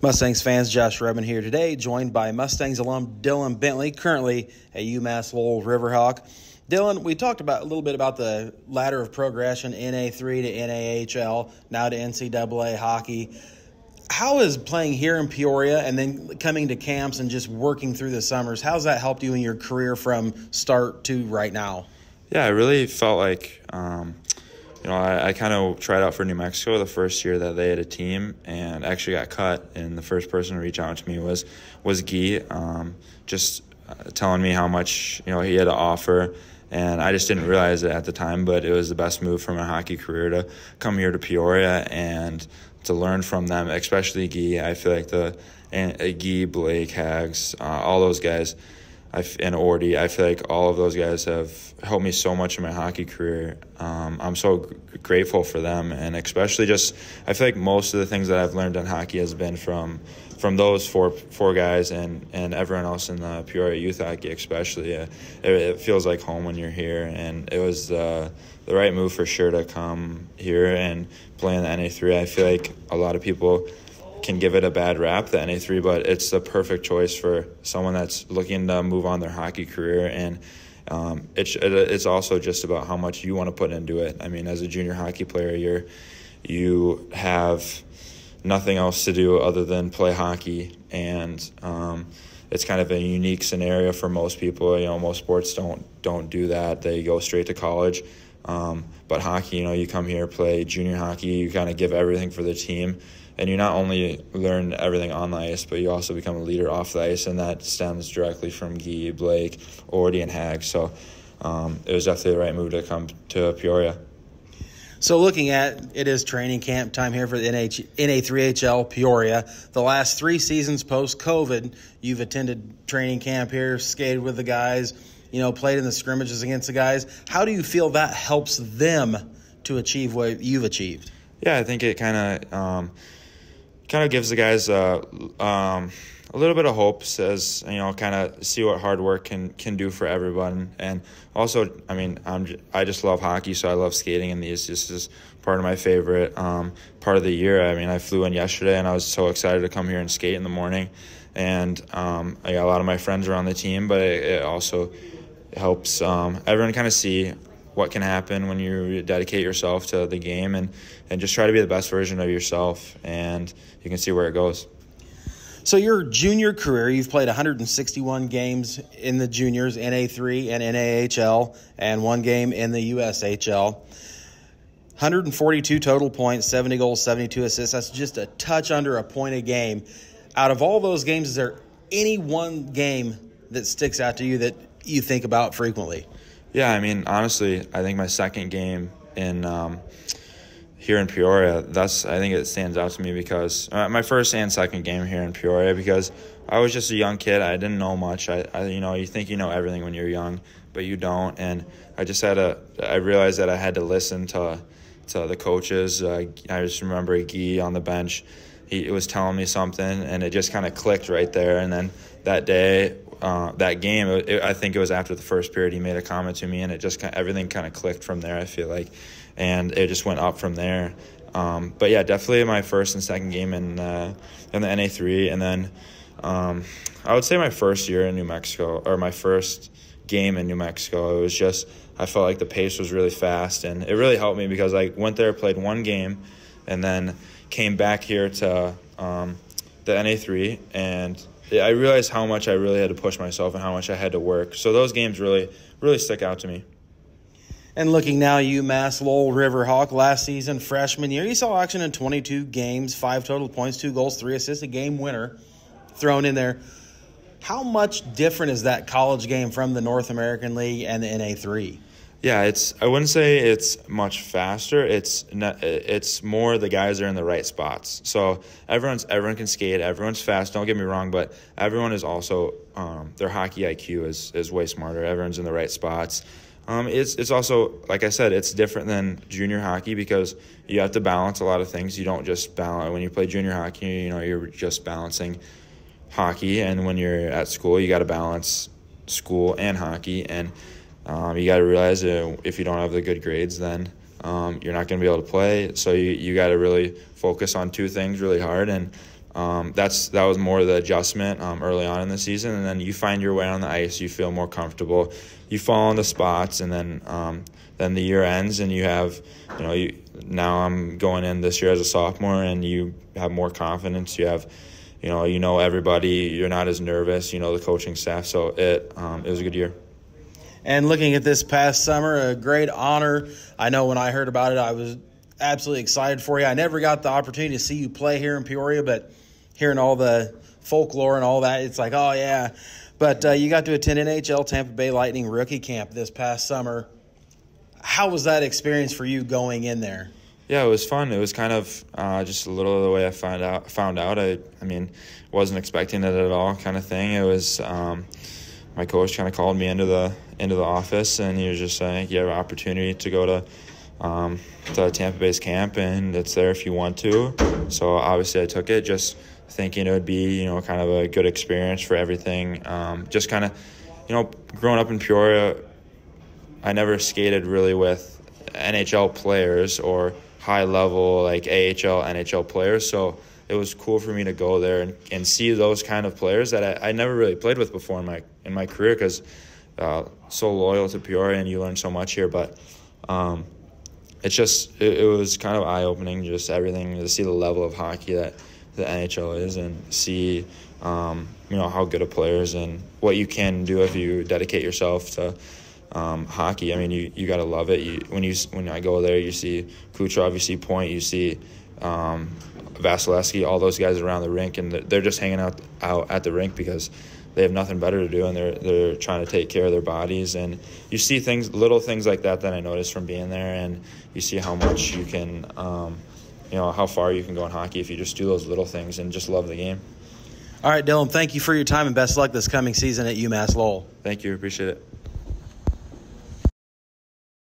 Mustangs fans, Josh Rubin here today, joined by Mustangs alum Dillan Bentley, currently a UMass Lowell Riverhawk. Dillan, we talked about a little bit about the ladder of progression, NA3 to NAHL, now to NCAA hockey. How is playing here in Peoria and then coming to camps and just working through the summers, how's that helped you in your career from start to right now? Yeah, I really felt like um, – you know, I, I kind of tried out for New Mexico the first year that they had a team, and actually got cut. And the first person to reach out to me was was Guy, um, just uh, telling me how much you know he had to offer. And I just didn't realize it at the time, but it was the best move for my hockey career to come here to Peoria and to learn from them, especially Guy. I feel like the and, uh, Guy, Blake, Hags, uh, all those guys I and Ordy. I feel like all of those guys have helped me so much in my hockey career. Um, I'm so g- grateful for them, and especially just I feel like most of the things that I've learned in hockey has been from from those four four guys and and everyone else in the Peoria youth hockey, especially. Uh, it, it, feels like home when you're here, and it was uh, the right move for sure to come here and play in the NA3. I feel like a lot of people can give it a bad rap, the NA3, but it's the perfect choice for someone that's looking to move on their hockey career. And um, it's it's also just about how much you want to put into it. I mean, as a junior hockey player, you're you have nothing else to do other than play hockey, and um, it's kind of a unique scenario for most people. You know, most sports don't don't do that. They go straight to college. Um, but hockey, you know, you come here, play junior hockey, you kind of give everything for the team and you not only learn everything on the ice, but you also become a leader off the ice, and that stems directly from Guy, Blake, Ordy, and Hag. So um, it was definitely the right move to come to Peoria. So, looking at it is training camp time here for the NH, NA3HL Peoria. The last three seasons post COVID, you've attended training camp here, skated with the guys, you know, played in the scrimmages against the guys. How do you feel that helps them to achieve what you've achieved? Yeah, I think it kind of um, kind of gives the guys uh, um, a little bit of hope. Says you know, kind of see what hard work can can do for everyone. And also, I mean, I'm I just love hockey, so I love skating, and these this is part of my favorite um, part of the year. I mean, I flew in yesterday, and I was so excited to come here and skate in the morning. And um, I got a lot of my friends around the team, but it, it also helps um, everyone kind of see what can happen when you dedicate yourself to the game and, and just try to be the best version of yourself and you can see where it goes. So your junior career, you've played 161 games in the juniors, NA3 and NAHL, and one game in the USHL. 142 total points, 70 goals, 72 assists. That's just a touch under a point a game. Out of all those games, is there any one game that sticks out to you that you think about frequently? Yeah, I mean, honestly, I think my second game in um, here in Peoria, that's I think it stands out to me because uh, my first and second game here in Peoria because I was just a young kid. I didn't know much. I, I you know, you think you know everything when you're young, but you don't. And I just had to. I realized that I had to listen to to the coaches. Uh, I just remember Guy on the bench. He was telling me something, and it just kind of clicked right there. And then that day, uh, that game, it, I think it was after the first period, he made a comment to me, and it just kind of, everything kind of clicked from there. I feel like, and it just went up from there. Um, but yeah, definitely my first and second game in uh, in the NA three, and then um, I would say my first year in New Mexico or my first game in New Mexico. It was just I felt like the pace was really fast, and it really helped me because I went there, played one game, and then came back here to um, the NA three and I realized how much I really had to push myself and how much I had to work. So those games really, really stick out to me. And looking now, UMass Lowell Riverhawk last season, freshman year, you saw action in 22 games, five total points, two goals, three assists, a game winner thrown in there. How much different is that college game from the North American League and the NA3? Yeah, it's. I wouldn't say it's much faster. It's not, it's more the guys are in the right spots. So everyone's everyone can skate. Everyone's fast. Don't get me wrong, but everyone is also um, their hockey IQ is is way smarter. Everyone's in the right spots. Um, it's it's also like I said, it's different than junior hockey because you have to balance a lot of things. You don't just balance when you play junior hockey. You know, you're just balancing hockey, and when you're at school, you got to balance school and hockey and um, you got to realize that if you don't have the good grades, then um, you're not going to be able to play. So you, you got to really focus on two things really hard. And um, that's that was more the adjustment um, early on in the season, and then you find your way on the ice. You feel more comfortable. You fall the spots, and then um, then the year ends, and you have you know you now I'm going in this year as a sophomore, and you have more confidence. You have you know you know everybody. You're not as nervous. You know the coaching staff. So it um, it was a good year. And looking at this past summer, a great honor. I know when I heard about it, I was absolutely excited for you. I never got the opportunity to see you play here in Peoria, but hearing all the folklore and all that, it's like, oh yeah. But uh, you got to attend NHL Tampa Bay Lightning rookie camp this past summer. How was that experience for you going in there? Yeah, it was fun. It was kind of uh, just a little of the way I found out. Found out. I, I mean, wasn't expecting it at all, kind of thing. It was um, my coach kind of called me into the into the office, and he was just saying, "You have an opportunity to go to um, to Tampa Bay's camp, and it's there if you want to." So obviously, I took it, just thinking it would be you know kind of a good experience for everything. Um, just kind of, you know, growing up in Peoria, I never skated really with NHL players or high level like AHL, NHL players. So it was cool for me to go there and, and see those kind of players that I, I never really played with before in my in my career because uh, so loyal to Peoria and you learn so much here. But um, it's just it, it was kind of eye opening, just everything to see the level of hockey that the NHL is and see um, you know how good a player is and what you can do if you dedicate yourself to um, hockey. I mean, you, you got to love it. You, when you when I go there, you see Kucherov, you see Point, you see um, Vasilevskiy, all those guys around the rink, and they're just hanging out out at the rink because they have nothing better to do, and they're they're trying to take care of their bodies. And you see things, little things like that that I noticed from being there, and you see how much you can, um, you know, how far you can go in hockey if you just do those little things and just love the game. All right, Dillan, thank you for your time and best luck this coming season at UMass Lowell. Thank you, appreciate it.